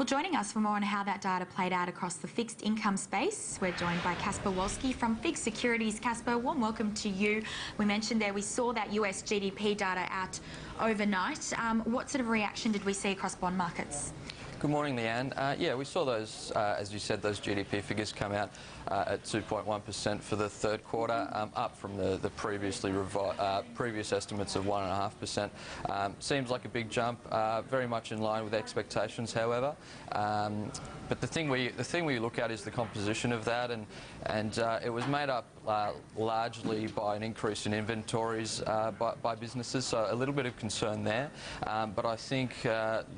Well, joining us for more on how that data played out across the fixed income space, we're joined by Casper Wolski from FIIG Securities. Casper, warm welcome to you. We mentioned there we saw that US GDP data out overnight. Um, what sort of reaction did we see across bond markets? Good morning, Leanne. Uh, yeah, we saw those, uh, as you said, those GDP figures come out uh, at 2.1% for the third quarter, um, up from the, the previously uh, previous estimates of 1.5%. Um, seems like a big jump, uh, very much in line with expectations, however. Um, but the thing we the thing we look at is the composition of that, and and uh, it was made up largely by an increase in inventories by, by, businesses, so a little bit of concern there. Um, but I think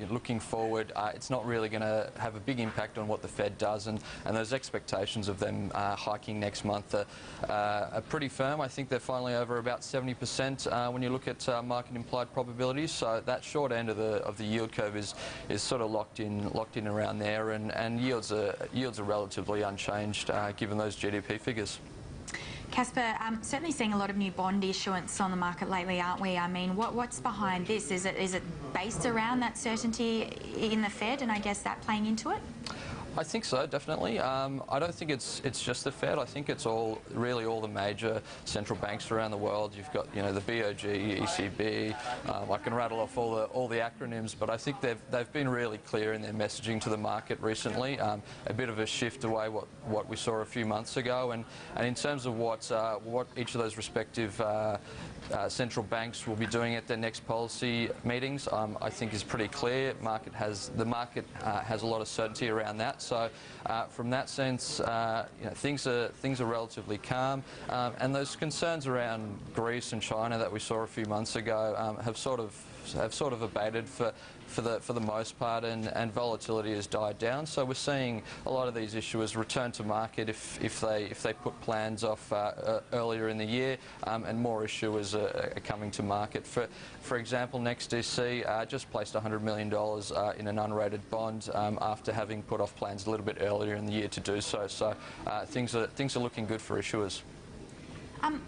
looking forward, it's not really going to have a big impact on what the Fed does, and, and those expectations of them uh, hiking next month are, uh, are, pretty firm. I think they're finally over about 70% uh, when you look at uh, market implied probabilities. So that short end of the of the yield curve is is sort of locked in locked in around there, and, and yields are yields are relatively unchanged uh, given those GDP figures. Casper, um, certainly seeing a lot of new bond issuance on the market lately, aren't we? I mean, what, what's behind this? Is it is it based around that certainty in the Fed, and I guess that playing into it? I think so, definitely. Um, I don't think it's it's just the Fed. I think it's all really all the major central banks around the world. You've got you know the BOJ, ECB. Um, I can rattle off all the all the acronyms, but I think they've they've been really clear in their messaging to the market recently. Um, a bit of a shift away what what we saw a few months ago, and and in terms of what uh, what each of those respective uh, uh, central banks will be doing at their next policy meetings, um, I think is pretty clear. Market has the market uh, has a lot of certainty around that. So uh, from that sense, uh, you know, things are things are relatively calm, um, and those concerns around Greece and China that we saw a few months ago um, have sort of have sort of abated for for the for the most part, and, and volatility has died down. So we're seeing a lot of these issuers return to market if if they if they put plans off uh, uh, earlier in the year, um, and more issuers are, are, coming to market. For for example, NextDC uh, just placed $100 million uh, in an unrated bond um, after having put off plans a little bit earlier in the year to do so. So uh, things are things are looking good for issuers. Um,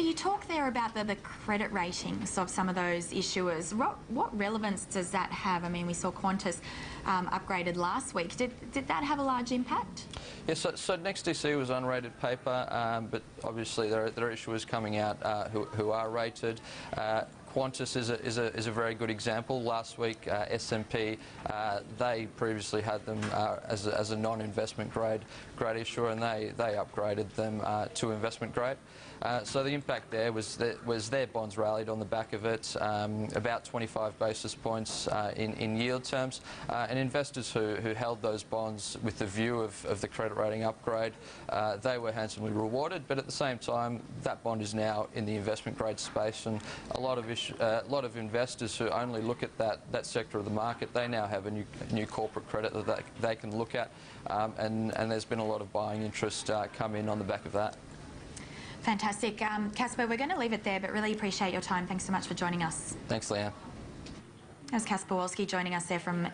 Casper, you talk there about the, the credit ratings of some of those issuers. What, what relevance does that have? I mean, we saw Qantas um, upgraded last week. Did, did that have a large impact? Yes, so, so NextDC was unrated paper, um, but obviously there are, there are issuers coming out uh, who, who are rated. Uh, Qantas is a, is a, is a very good example. Last week, uh, S&P, uh, they previously had them uh, as a, as a non-investment grade grade issuer, and they, they upgraded them uh, to investment grade. Uh, so the impact there was that was their bonds rallied on the back of it, um, about 25 basis points in, in yield terms, and investors who, who held those bonds with the view of, of the credit rating upgrade, they were handsomely rewarded, but at the same time, that bond is now in the investment grade space, and a lot of uh, a lot of investors who only look at that, that sector of the market, they now have a new, new corporate credit that they, they can look at, um, and, and there's been a lot of buying interest uh, come in on the back of that. Fantastic. Um, Casper, we're going to leave it there, but really appreciate your time. Thanks so much for joining us. Thanks, Leanne. That's Casper Wolski joining us there from